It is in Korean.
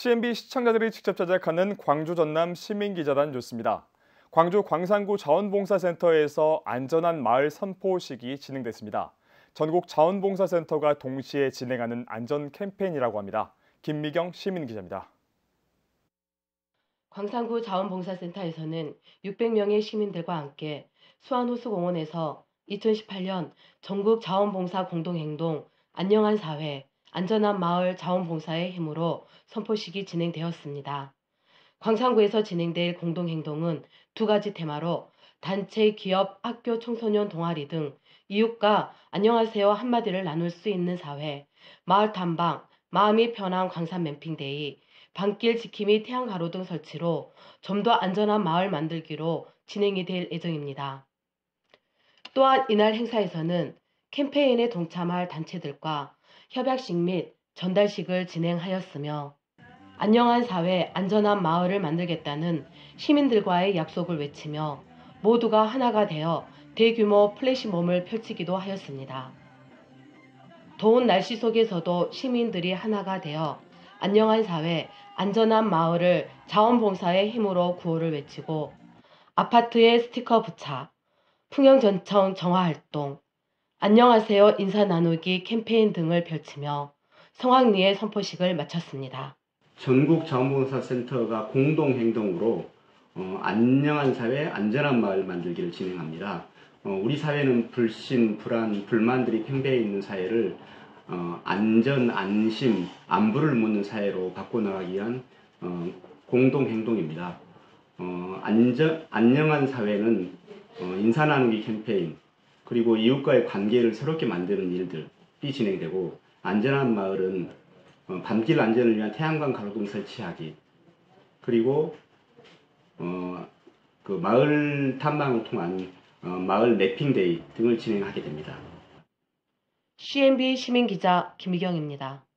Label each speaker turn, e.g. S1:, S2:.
S1: CNB 시청자들이 직접 제작하는 광주 전남 시민기자단 뉴스입니다. 광주 광산구 자원봉사센터에서 안전한 마을 선포식이 진행됐습니다. 전국 자원봉사센터가 동시에 진행하는 안전 캠페인이라고 합니다. 김미경 시민기자입니다.
S2: 광산구 자원봉사센터에서는 600명의 시민들과 함께 수안호수공원에서 2018년 전국 자원봉사 공동행동 안녕한 사회 안전한 마을 자원봉사의 힘으로 선포식이 진행되었습니다. 광산구에서 진행될 공동행동은 두 가지 테마로 단체, 기업, 학교, 청소년 동아리 등 이웃과 안녕하세요 한마디를 나눌 수 있는 사회, 마을 탐방, 마음이 편한 광산 램핑데이, 밤길 지킴이 태양 가로 등 설치로 좀 더 안전한 마을 만들기로 진행이 될 예정입니다. 또한 이날 행사에서는 캠페인에 동참할 단체들과 협약식 및 전달식을 진행하였으며 안녕한 사회, 안전한 마을을 만들겠다는 시민들과의 약속을 외치며 모두가 하나가 되어 대규모 플래시몹을 펼치기도 하였습니다. 더운 날씨 속에서도 시민들이 하나가 되어 안녕한 사회, 안전한 마을을 자원봉사의 힘으로 구호를 외치고 아파트에 스티커 부착, 풍영전청 정화활동, 안녕하세요 인사 나누기 캠페인 등을 펼치며 성황리의 선포식을 마쳤습니다.
S3: 전국 자원봉사센터가 공동행동으로 어, 안녕한 사회, 안전한 마을 만들기를 진행합니다. 어, 우리 사회는 불신, 불안, 불만들이 팽배해 있는 사회를 어, 안전, 안심, 안부를 묻는 사회로 바꿔나가기 위한 어, 공동행동입니다. 어, 안전, 안녕한 사회는 어, 인사 나누기 캠페인, 그리고 이웃과의 관계를 새롭게 만드는 일들이 진행되고 안전한 마을은 어, 밤길 안전을 위한 태양광 가로등 설치하기 그리고 어, 그 마을 탐방을 통한 어, 마을 매핑데이 등을 진행하게 됩니다.
S2: CNB 시민기자 김희경입니다.